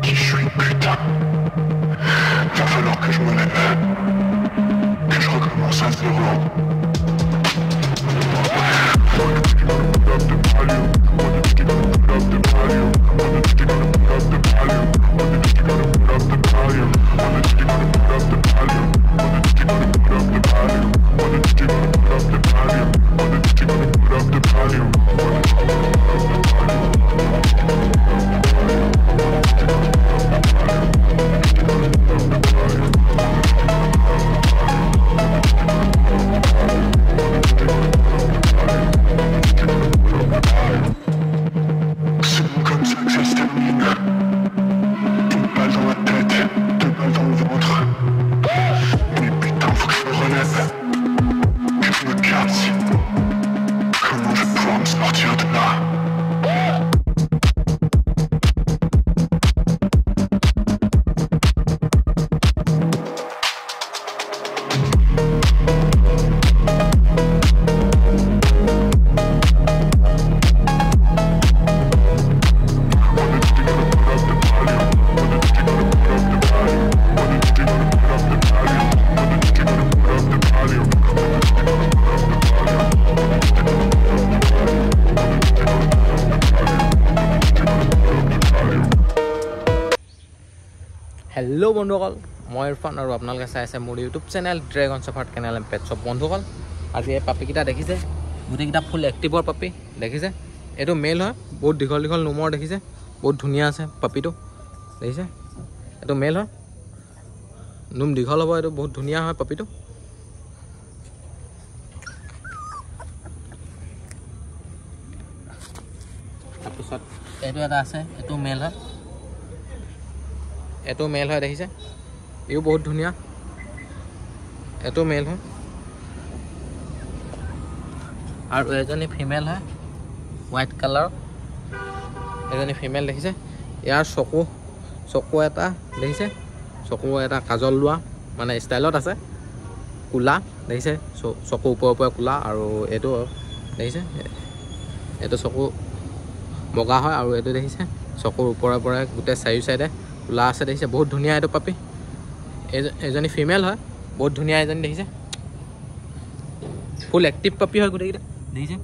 qui je suis, putain. Va falloir que je me lève. Que je recommence à zéro. Hello' বন্ধুসকল মই ইৰফান আৰু আপোনালোকে চাই আছে মোৰ ইউটিউব চেনেল ড্ৰেগন চফাৰ্ট কেনেল এম পেটছপ বন্ধুসকল আজি এই পাপিকেইটা দেখিছে? গোটেইকেইটা ফুল এক্টিভৰ পাপি দেখিছে? এইটো মেল হয় বহুত দীঘল দীঘল নোমৰ দেখিছে বহুত ধুনীয়া আছে পাপিটো দেখিছে? এইটো মেল হয়। নোম দীঘল হ'ব এইটো বহুত ধুনীয়া হয় পাপিটো। তাৰপিছত এইটো এটা আছে এইটো মেল হয়। এইটো মেল হয় দেখিছে? ইও বহুত ধুনীয়া। এইটো মেল হয়। আৰু এজনী ফিমেল হয় হোৱাইট কালাৰ এজনী ফিমেল দেখিছে? ইয়াৰ চকু চকু এটা দেখিছে? চকু এটা কাজল লোৱা মানে ষ্টাইলত আছে। ক'লা দেখিছে? চকু ওপৰে ওপৰে ক'লা আৰু এইটো দেখিছে? এইটো চকু বগা হয় আৰু এইটো দেখিছে? চকুৰ ওপৰে ওপৰে গোটেই চাৰিও চাইডে ক'লা আছে দেখিছে বহুত ধুনীয়া এইটো পাপি। এজ- এজনী ফিমেল হয় বহুত ধুনীয়া এজনী দেখিছে। ফুল এক্টিভ পাপি হয় গোটেইকেইটা দেখিছে?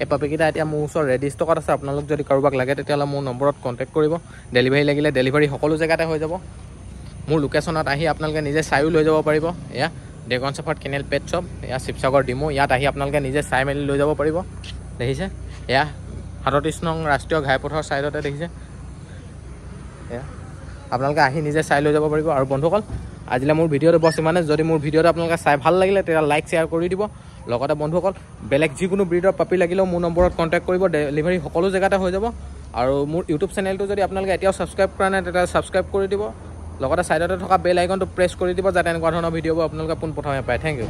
এই পাপিকেইটা এতিয়া মোৰ ওচৰত ৰেডি ষ্টকত আছে আপোনালোক যদি কাৰোবাক লাগে তেতিয়াহ'লে মোৰ নম্বৰত কণ্টেক্ট কৰিব। ডেলিভাৰী লাগিলে ডেলিভাৰী সকলো জেগাতে হৈ যাব। মোৰ লোকেশ্যনত আহি আপোনালোকে নিজে চায়ো লৈ যাব পাৰিব। এয়া ড্ৰেগন চাফাৰ্ট কেনেল পেট শ্বপ এয়া শিৱসাগৰ ডিমু ইয়াত আহি আপোনালোকে নিজে চাই মেলি লৈ যাব পাৰিব। দেখিছে? এয়া সাতত্ৰিছ নং ৰাষ্ট্ৰীয় ঘাইপথৰ ছাইডতে দেখিছে। এয়া আপোনালোকে আহি নিজে চাই লৈ যাব পাৰিব। আৰু বন্ধুসকল আজিলৈ মোৰ ভিডিঅ'টো বছ ইমানে যদি মোৰ ভিডিঅ'টো আপোনালোকে চাই ভাল লাগিলে তেতিয়া লাইক শ্বেয়াৰ কৰি দিব। লগতে বন্ধুসকল বেলেগ যিকোনো ব্ৰিডৰ পাপি লাগিলেও মোৰ নম্বৰত কণ্টেক্ট কৰিব। ডেলিভাৰী সকলো জেগাতে হৈ যাব। আৰু মোৰ ইউটিউব চেনেলটো যদি আপোনালোকে এতিয়াও ছাবস্ক্ৰাইব কৰা নাই তেতিয়া ছাবস্ক্ৰাইব কৰি দিব। লগতে ছাইডতে থকা বেল আইকনটো প্ৰেছ কৰি দিব যাতে এনেকুৱা ধৰণৰ ভিডিঅ'বোৰ আপোনালোকে পোনপ্ৰথমে পায়। Thank you.